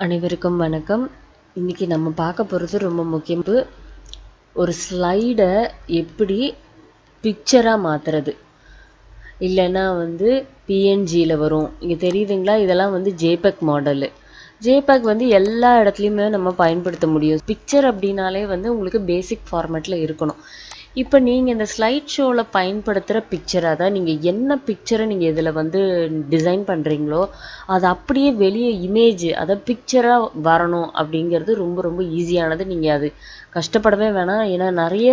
அனைவருக்கும் வணக்கம். இன்றைக்கி நம்ம பார்க்க போகிறது ரொம்ப முக்கியம். ஒரு ஸ்லைடை எப்படி பிக்சராக மாற்றுறது இல்லைன்னா வந்து பிஎன்ஜியில் வரும். இங்கே தெரியுதுங்களா? இதெல்லாம் வந்து ஜேபெக் மாடலு ஜேபேக் வந்து எல்லா இடத்துலையுமே நம்ம பயன்படுத்த முடியும். பிக்சர் அப்படின்னாலே வந்து உங்களுக்கு பேசிக் ஃபார்மேட்டில் இருக்கணும். இப்போ நீங்கள் இந்த ஸ்லைட் ஷோவில் பயன்படுத்துகிற பிக்சரை தான் நீங்கள் என்ன பிக்சரை நீங்கள் இதில் வந்து டிசைன் பண்ணுறீங்களோ அது அப்படியே வெளியே இமேஜ் அதை பிக்சராக வரணும் அப்படிங்கிறது ரொம்ப ரொம்ப ஈஸியானது நீங்கள் அது கஷ்டப்படவே வேணாம். ஏன்னா நிறைய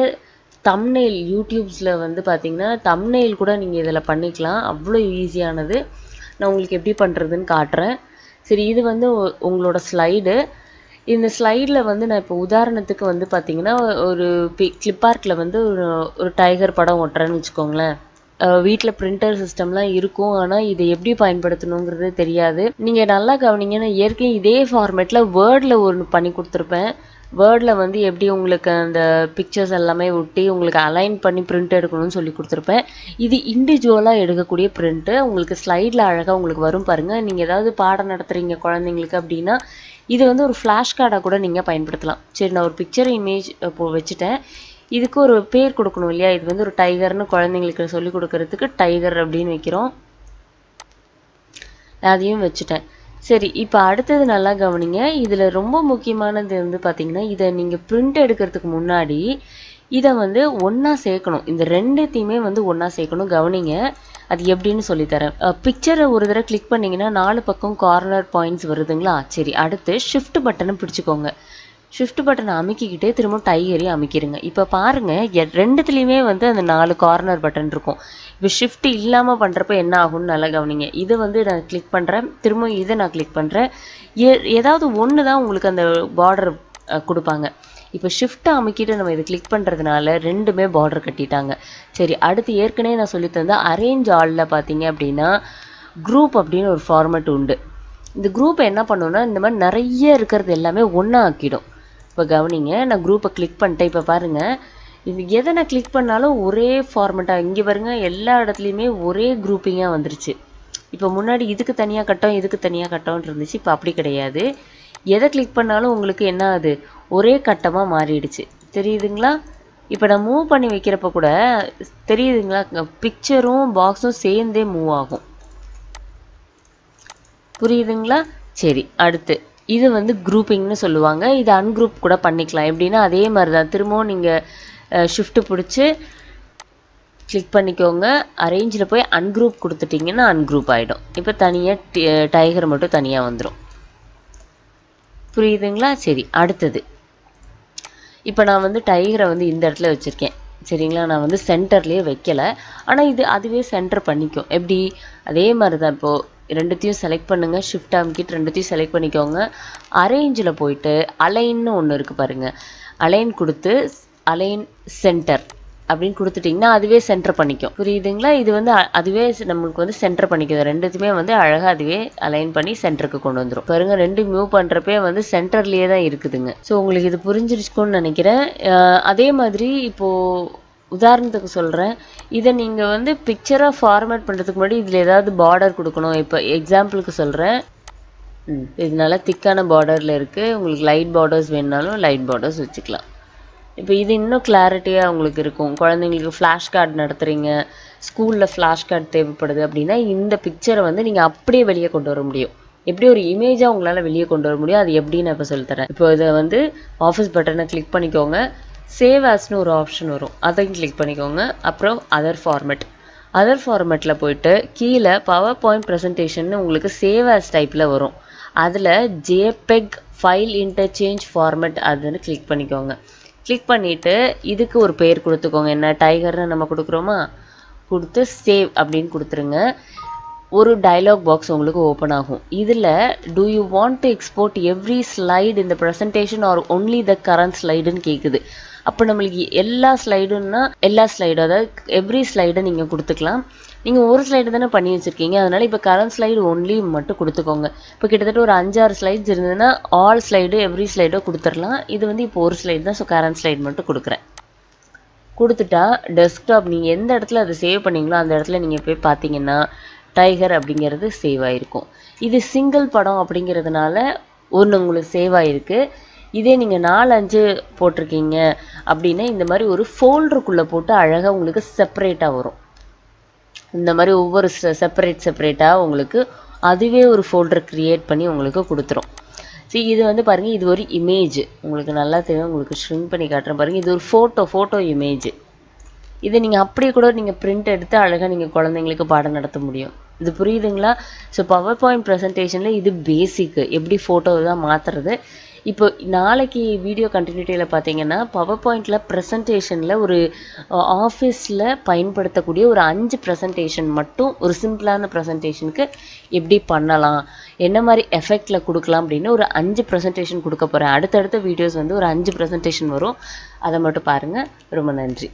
தம்னெயில் யூடியூப்ஸில் வந்து பார்த்தீங்கன்னா தம்னெயில் கூட நீங்கள் இதில் பண்ணிக்கலாம். அவ்வளோ ஈஸியானது நான் உங்களுக்கு எப்படி பண்ணுறதுன்னு காட்டுறேன். சரி இது வந்து உங்களோட ஸ்லைடு இந்த ஸ்லைடில் வந்து நான் இப்போ உதாரணத்துக்கு வந்து பார்த்தீங்கன்னா ஒரு பி கிளிப்பார்ட்டில் வந்து ஒரு ஒரு டைகர் படம் ஒட்டுறேன்னு வச்சுக்கோங்களேன். வீட்டில் பிரிண்டர் சிஸ்டம்லாம் இருக்கும். ஆனால் இதை எப்படி பயன்படுத்தணுங்கிறது தெரியாது. நீங்கள் நல்லா கவனிங்கன்னா இயற்கை இதே ஃபார்மேட்டில் வேர்டில் ஒன்று பண்ணி கொடுத்துருப்பேன். வேர்டில் வந்து எப்படி உங்களுக்கு அந்த பிக்சர்ஸ் எல்லாமே ஒட்டி உங்களுக்கு அலைன் பண்ணி பிரிண்ட் எடுக்கணும்னு சொல்லி கொடுத்துருப்பேன். இது இண்டிவிஜுவலாக எடுக்கக்கூடிய பிரிண்ட்டு உங்களுக்கு ஸ்லைடில் அழகாக உங்களுக்கு வரும் பாருங்கள் நீங்கள் ஏதாவது பாடம் நடத்துகிறீங்க குழந்தைங்களுக்கு அப்படின்னா இது வந்து ஒரு ஃப்ளாஷ் கார்டாக கூட நீங்கள் பயன்படுத்தலாம். சரி நான் ஒரு பிக்சர் இமேஜ் இப்போ வச்சுட்டேன். இதுக்கு ஒரு பேர் கொடுக்கணும் இல்லையா? இது வந்து ஒரு டைகர்னு குழந்தைங்களுக்கு சொல்லி கொடுக்கறதுக்கு டைகர் அப்படின்னு வைக்கிறோம். அதையும் வச்சுட்டேன். சரி இப்போ அடுத்தது நல்லா கவனிங்க. இதில் ரொம்ப முக்கியமானது வந்து பார்த்தீங்கன்னா இதை நீங்கள் பிரிண்ட் எடுக்கிறதுக்கு முன்னாடி இதை வந்து ஒன்றா சேர்க்கணும். இந்த ரெண்டுத்தையுமே வந்து ஒன்றா சேர்க்கணும். கவனிங்க அது எப்படின்னு சொல்லித்தரேன். பிக்சரை ஒரு தடவை கிளிக் பண்ணிங்கன்னா நாலு பக்கம் கார்னர் பாயிண்ட்ஸ் வருதுங்களா? சரி அடுத்து ஷிஃப்ட் பட்டனை பிடிச்சிக்கோங்க. ஷிஃப்ட் பட்டனை அமுக்கிக்கிட்டே திரும்ப டைகரையும் அமைக்கிடுங்க இப்போ பாருங்கள் எ- ரெண்டுத்துலேயுமே வந்து அந்த நாலு கார்னர் பட்டன் இருக்கும். இப்போ ஷிஃப்ட் இல்லாமல் பண்ணுறப்ப என்ன ஆகும்னு நல்லா கவனிங்க. இதை வந்து நான் கிளிக் பண்ணுறேன் திரும்ப இதை நான் கிளிக் பண்ணுறேன் ஏதாவது ஒன்று தான் உங்களுக்கு அந்த பார்டர் கொடுப்பாங்க. இப்போ ஷிஃப்ட்டை அமைக்கிட்டு நம்ம இதை கிளிக் பண்ணுறதுனால ரெண்டுமே பார்டர் கட்டிட்டாங்க. சரி அடுத்து ஏற்கனவே நான் சொல்லி தந்த அரேஞ்ச் ஆலில் பார்த்தீங்க அப்படின்னா குரூப் அப்படின்னு ஒரு ஃபார்மேட் உண்டு. இந்த குரூப் என்ன பண்ணுன்னா இந்த மாதிரி நிறைய இருக்கிறது எல்லாமே ஒன்றா ஆக்கிடும் இப்போ கவனிங்க. நான் குரூப்பை கிளிக் பண்ணிட்டேன். இப்போ பாருங்கள் இது எதை நான் கிளிக் பண்ணாலும் ஒரே ஃபார்மேட்டாக இங்கே பாருங்க எல்லா இடத்துலையுமே ஒரே குரூப்பிங்காக வந்துருச்சு. இப்போ முன்னாடி இதுக்கு தனியாக கட்டம் இதுக்கு தனியாக கட்டம்னு இருந்துச்சு. இப்போ அப்படி கிடையாது. எதை கிளிக் பண்ணாலும் உங்களுக்கு என்ன ஆகுது? ஒரே கட்டமாக மாறிடுச்சு. தெரியுதுங்களா? இப்போ நான் மூவ் பண்ணி வைக்கிறப்ப கூட தெரியுதுங்களா? பிக்சரும் பாக்ஸும் சேர்ந்தே மூவ் ஆகும். புரியுதுங்களா? சரி அடுத்து. இது வந்து குரூப்பிங்னு சொல்லுவாங்க. இது அன்குரூப் கூட பண்ணிக்கலாம். எப்படின்னா அதே மாதிரி தான் திரும்பவும் நீங்கள் ஷிஃப்ட் பிடிச்சி கிளிக் பண்ணிக்கோங்க. அரேஞ்சில் போய் அன்குரூப் கொடுத்துட்டிங்கன்னா அன்குரூப் ஆகிடும் இப்போ தனியாக டைகர் மட்டும் தனியாக வந்துடும் புரியுதுங்களா? சரி அடுத்தது. இப்போ நான் வந்து டைகரை வந்து இந்த இடத்துல வச்சுருக்கேன். சரிங்களா? நான் வந்து சென்டர்லேயே வைக்கல. ஆனால் இது அதுவே சென்டர் பண்ணிக்கும். எப்படி? அதே மாதிரி தான் இப்போது ரெண்டுத்தையும் செலக்ட் பண்ணுங்கள் ஷிஃப்ட் அமுக்கிட்டு ரெண்டுத்தையும் செலக்ட் பண்ணிக்கோங்க. அரேஞ்சில் போயிட்டு அலைன்னு ஒன்று இருக்குது பாருங்கள் அலைன் கொடுத்து அலைன் சென்டர் அப்படின்னு கொடுத்துட்டிங்கன்னா அதுவே சென்டர் பண்ணிக்கும். புரியுதுங்களா? இது வந்து அதுவே நம்மளுக்கு வந்து சென்டர் பண்ணிக்கும் ரெண்டுத்துமே வந்து அழகாக அதுவே அலைன் பண்ணி சென்டருக்கு கொண்டு வந்துடும் பாருங்க ரெண்டு மூவ் பண்ணுறப்பே வந்து சென்டர்லேயே தான் இருக்குதுங்க. ஸோ உங்களுக்கு இது புரிஞ்சிருச்சுக்கோன்னு நினைக்கிறேன். அதே மாதிரி இப்போது உதாரணத்துக்கு சொல்கிறேன் இதை நீங்கள் வந்து பிக்சராக ஃபார்மேட் பண்ணுறதுக்கு முன்னாடி இதில் ஏதாவது பார்டர் கொடுக்கணும். இப்போ எக்ஸாம்பிளுக்கு சொல்கிறேன் இது நல்லா திக்கான பார்டரில் இருக்குது உங்களுக்கு லைட் பார்டர்ஸ் வேணுனாலும் லைட் பார்டர்ஸ் வச்சுக்கலாம். இப்போ இது இன்னும் கிளாரிட்டியாக உங்களுக்கு இருக்கும். குழந்தைங்களுக்கு ஃப்ளாஷ் கார்டு நடத்துகிறீங்க ஸ்கூலில் ஃப்ளாஷ் கார்டு தேவைப்படுது அப்படின்னா இந்த பிக்சரை வந்து நீங்கள் அப்படியே வெளியே கொண்டு வர முடியும். எப்படி ஒரு இமேஜாக உங்களால் வெளியே கொண்டு வர முடியும்? அது எப்படி நான் இப்போ சொல்லித்தரேன். இப்போ இதை வந்து ஆஃபீஸ் பட்டனை கிளிக் பண்ணிக்கோங்க. சேவ் ஆஸ்னு ஒரு ஆப்ஷன் வரும். அதையும் கிளிக் பண்ணிக்கோங்க. அப்புறம் அதர் ஃபார்மெட் அதர் ஃபார்மெட்டில் போயிட்டு கீழே பவர் பாயிண்ட் ப்ரெசன்டேஷன் உங்களுக்கு சேவ் ஆஸ் டைப்பில் வரும். அதில் ஜேபெக் ஃபைல் இன்டர்சேஞ்ச் ஃபார்மெட் அதுன்னு கிளிக் பண்ணிக்கோங்க. கிளிக் பண்ணிவிட்டு இதுக்கு ஒரு பேர் கொடுத்துக்கோங்க. என்ன டைகர்னு நம்ம கொடுக்குறோமா? கொடுத்து சேவ் அப்படின்னு கொடுத்துருங்க. ஒரு டைலாக் பாக்ஸ் உங்களுக்கு ஓப்பன் ஆகும். இதில் do you want to export every slide இந்த presentation or only the current ஸ்லைடுன்னு கேட்குது அப்போ நம்மளுக்கு எல்லா ஸ்லைடுன்னா எல்லா ஸ்லைடும் அதாவது எவ்ரி ஸ்லைடை நீங்கள் கொடுத்துக்கலாம். நீங்கள் ஒரு ஸ்லைடு தானே பண்ணி வச்சுருக்கீங்க. அதனால் இப்போ கரண்ட் ஸ்லைடு ஒன்லி மட்டும் கொடுத்துக்கோங்க. இப்போ கிட்டத்தட்ட ஒரு அஞ்சாறு ஸ்லைட்ஸ் இருந்ததுன்னா ஆல் ஸ்லைடு எவ்ரி ஸ்லைடோ கொடுத்துடலாம். இது வந்து இப்போ ஒரு ஸ்லைடு தான். ஸோ கரண்ட் ஸ்லைடு மட்டும் கொடுக்குறேன். கொடுத்துட்டா டெஸ்க்டாப் நீங்கள் எந்த இடத்துல அதை சேவ் பண்ணீங்களோ அந்த இடத்துல நீங்கள் போய் பார்த்தீங்கன்னா டைகர் அப்படிங்கிறது சேவ் ஆகிருக்கும் இது சிங்கிள் படம் அப்படிங்கிறதுனால ஒன்று உங்களுக்கு சேவ் ஆகிருக்கு இதே நீங்கள் நாலு அஞ்சு போட்டிருக்கீங்க அப்படின்னா இந்த மாதிரி ஒரு ஃபோல்டருக்குள்ளே போட்டு அழகாக உங்களுக்கு செப்பரேட்டாக வரும். இந்த மாதிரி ஒவ்வொரு செப்பரேட் செப்பரேட்டாக உங்களுக்கு அதுவே ஒரு ஃபோல்டர் க்ரியேட் பண்ணி உங்களுக்கு கொடுத்துரும். சரி இது வந்து பாருங்கள் இது ஒரு இமேஜ் உங்களுக்கு நல்லா தெரியும் உங்களுக்கு ஷ்ரிங்க் பண்ணி காட்டுறேன் பாருங்கள் இது ஒரு ஃபோட்டோ ஃபோட்டோ இமேஜ் இதை நீங்கள் அப்படியே கூட நீங்கள் பிரிண்ட் எடுத்து அழகாக நீங்கள் குழந்தைங்களுக்கு பாடம் நடத்த முடியும். இது புரியுதுங்களா? ஸோ பவர் பாயிண்ட் ப்ரெசன்டேஷனில் இது பேசிக்கு எப்படி ஃபோட்டோ தான் மாற்றுறது இப்போ நாளைக்கு வீடியோ கண்டினியூட்டியில் பார்த்தீங்கன்னா பவர் பாயிண்டில் ப்ரெசன்டேஷனில் ஒரு ஆஃபீஸில் பயன்படுத்தக்கூடிய ஒரு அஞ்சு ப்ரெசன்டேஷன் மட்டும் ஒரு சிம்பிளான ப்ரெசன்டேஷனுக்கு எப்படி பண்ணலாம் என்ன மாதிரி எஃபெக்டில் கொடுக்கலாம் அப்படின்னு ஒரு அஞ்சு ப்ரெசன்டேஷன் கொடுக்க போகிறேன் அடுத்தடுத்த வீடியோஸ் வந்து ஒரு அஞ்சு ப்ரெசன்டேஷன் வரும். அதை மட்டும் பாருங்கள் ரொம்ப நன்றி.